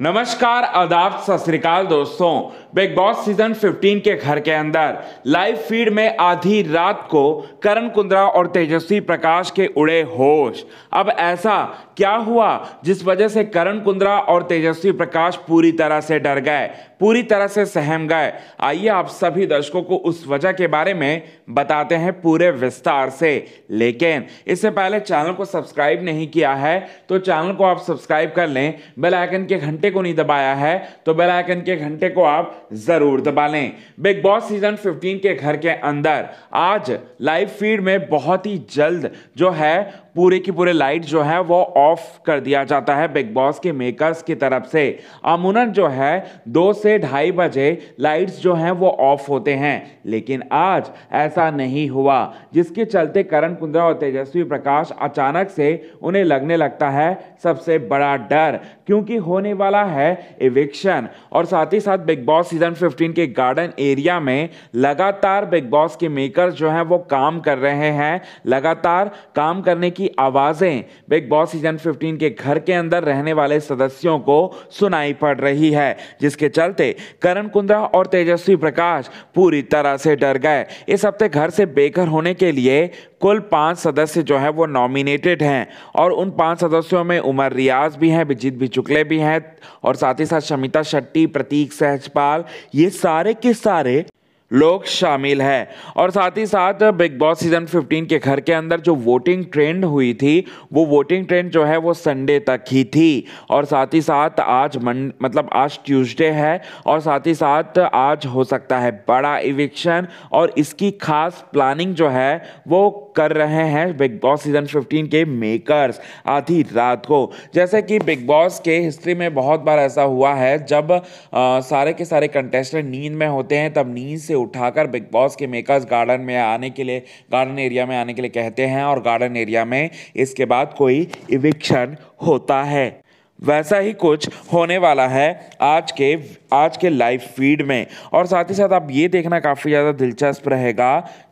नमस्कार, आदाब सत दोस्तों। बिग बॉस सीज़न 15 के घर के अंदर लाइव फ़ीड में आधी रात को करण कुंद्रा और तेजस्वी प्रकाश के उड़े होश। अब ऐसा क्या हुआ जिस वजह से करण कुंद्रा और तेजस्वी प्रकाश पूरी तरह से डर गए, पूरी तरह से सहम गए? आइए आप सभी दर्शकों को उस वजह के बारे में बताते हैं पूरे विस्तार से। लेकिन इससे पहले चैनल को सब्सक्राइब नहीं किया है तो चैनल को आप सब्सक्राइब कर लें, बेल आइकन के घंटे को नहीं दबाया है तो बेल आइकन के घंटे को आप ज़रूर दबा लें। बिग बॉस सीज़न 15 के घर के अंदर, आज लाइव फ़ीड में बहुत ही जल्द जो है पूरे की पूरे लाइट जो है वो ऑफ़ कर दिया जाता है बिग बॉस के मेकर्स की तरफ़ से। अमूनन जो है, दो से ढाई बजे लाइट्स जो हैं वो ऑफ़ होते हैं। लेकिन आज ऐसा नहीं हुआ, जिसके चलते करण कुंद्रा और तेजस्वी प्रकाश अचानक से उन्हें लगने लगता है सबसे बड़ा डर, क्योंकि होने वाला है इविक्शन और साथ ही साथ बिग बॉस सीज़न 15 के गार्डन एरिया में लगातार बिग बॉस के मेकर्स जो हैं वो काम कर रहे हैं। लगातार काम करने की आवाज़ें। बिग बॉस सीज़न 15 के घर के अंदर रहने वाले सदस्यों को सुनाई पड़ रही है, जिसके चलते करण कुंद्रा और तेजस्वी प्रकाश पूरी तरह से डर गए। इस हफ़्ते घर से बेघर होने के लिए कुल पाँच सदस्य जो है वो नॉमिनेटेड हैं, और उन पाँच सदस्यों में उमर रियाज भी हैं, विजित भी चुकले भी हैं, और साथ ही साथ शमिता शेट्टी, प्रतीक सहजपाल, ये सारे के सारे लोग शामिल हैं। और साथ ही साथ बिग बॉस सीज़न 15 के घर के अंदर जो वोटिंग ट्रेंड हुई थी वो वोटिंग ट्रेंड जो है वो संडे तक ही थी। और साथ ही साथ आज मन मतलब आज ट्यूसडे है और साथ ही साथ आज हो सकता है बड़ा इविक्शन। और इसकी खास प्लानिंग जो है वो कर रहे हैं बिग बॉस सीज़न 15 के मेकर्स आधी रात को। जैसे कि बिग बॉस के हिस्ट्री में बहुत बार ऐसा हुआ है जब आ, सारे के सारे कंटेस्टेंट नींद में होते हैं तब नींद से उठाकर बिग बॉस के मेकर्स गार्डन में आने के लिए, गार्डन एरिया में आने के लिए कहते हैं और गार्डन एरिया में इसके बाद कोई इविक्शन होता है। वैसा ही कुछ होने वाला है आज के आज के लाइव फ़ीड में। और साथ ही साथ आप ये देखना काफ़ी ज़्यादा दिलचस्प रहेगा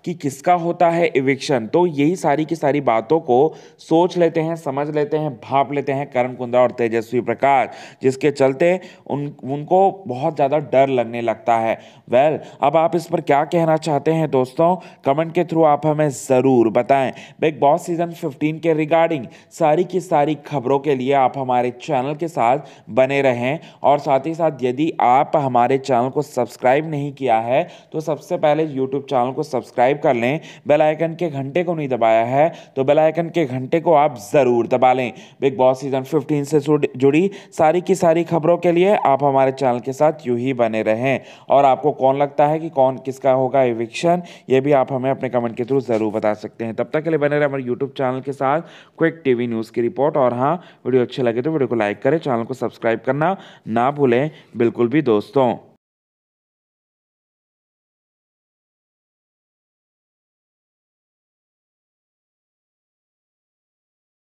कि किसका होता है इविक्शन तो यही सारी की सारी बातों को सोच लेते हैं समझ लेते हैं भाप लेते हैं करण कुंद्रा और तेजस्वी प्रकाश जिसके चलते उन उनको बहुत ज़्यादा डर लगने लगता है। वेल well, अब आप इस पर क्या कहना चाहते हैं दोस्तों? कमेंट के थ्रू आप हमें ज़रूर बताएँ। बिग बॉस सीज़न 15 के रिगार्डिंग सारी की सारी खबरों के लिए आप हमारे चैनल के साथ बने रहें। और साथ ही साथ यदि आप हमारे चैनल को सब्सक्राइब नहीं किया है तो सबसे पहले यूट्यूब चैनल को सब्सक्राइब कर लें बेल आइकन के घंटे को नहीं दबाया है तो बेल आइकन के घंटे को आप ज़रूर दबा लें। बिग बॉस सीज़न 15 से जुड़ी सारी की सारी खबरों के लिए आप हमारे चैनल के साथ यूँ ही बने रहें। और आपको कौन लगता है कि कौन किसका होगा एविक्शन ये भी आप हमें अपने कमेंट के थ्रू ज़रूर बता सकते हैं। तब तक के लिए बने रहे हमारे यूट्यूब चैनल के साथ क्विक टीवी न्यूज़ की रिपोर्ट और हाँ वीडियो अच्छे लगे तो वीडियो को लाइक करें चैनल को सब्सक्राइब करना ना भूलें। बिल्कुल भी दोस्तों।